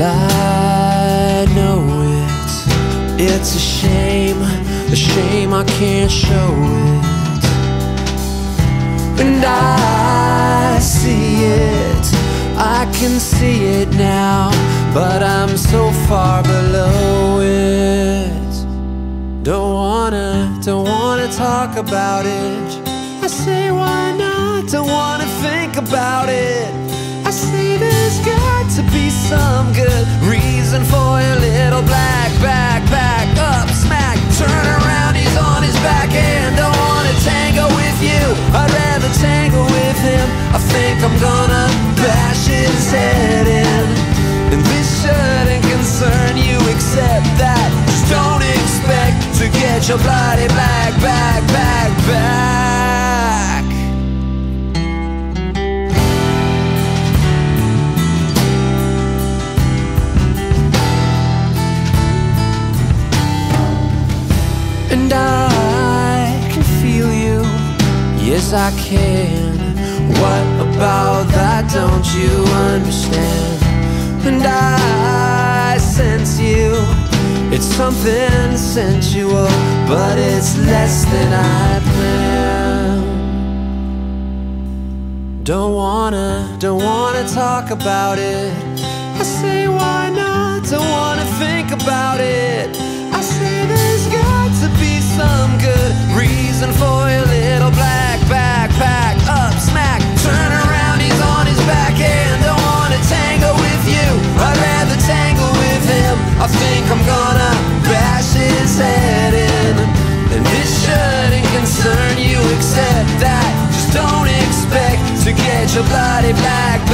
I know it. It's a shame, a shame I can't show it. And I I can see it now, but I'm so far below it. Don't wanna, don't wanna talk about it. I say, why not? Don't wanna think about it. I say, there's got to be some good reason for your little black your bloody black back back back. And I can feel you, yes I can. What about that don't you understand? And I it's something sensual, but it's less than I planned. Don't wanna, don't wanna talk about it. Back